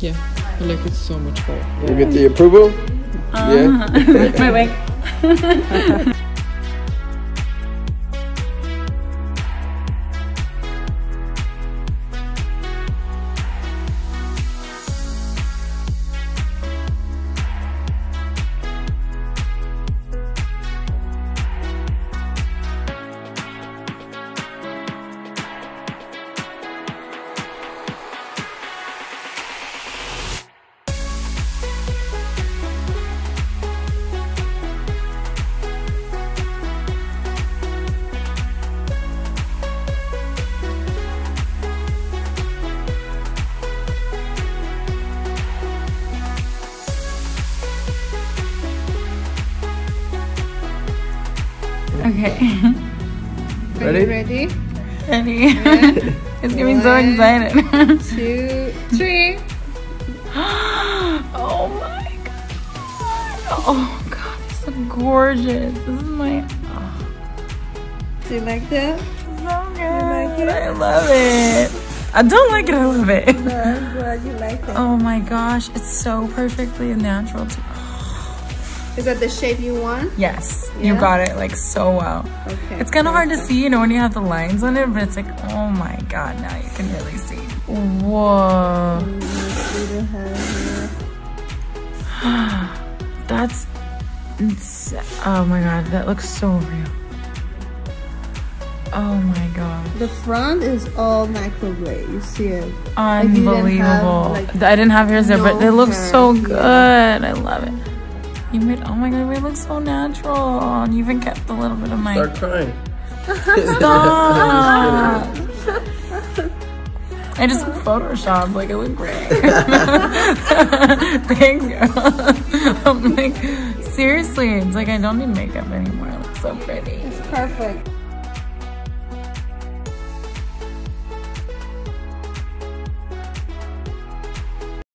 Yeah, I like it so much better. You get the approval? Uh-huh. Yeah. wait, wait. Okay. Ready? Ready? Ready? it's getting so excited. Two, three. oh my god. Oh god, it's so gorgeous. This is my oh, Do you like that? so good. like it? I love it. I don't like it, I love it. No, I'm glad you like it. Oh my gosh, it's so perfectly natural too. Is that the shape you want? Yes, you got it like so well. Okay. It's kind of hard to see, you know, when you have the lines on it, but it's like, oh my god, now you can really see. Whoa. See the hair here. That's, oh my god, that looks so real. Oh my god. The front is all microblade. You see it? you didn't have, Unbelievable. like, I didn't have yours there, but it looks so Yeah. good. I love it. You made, oh my god, it made it look so natural. And you even kept a little bit of my, Start crying. stop. I just Photoshop, like it looked great. Thanks, girl. I'm like, seriously, it's like I don't need makeup anymore. I look so pretty. It's perfect.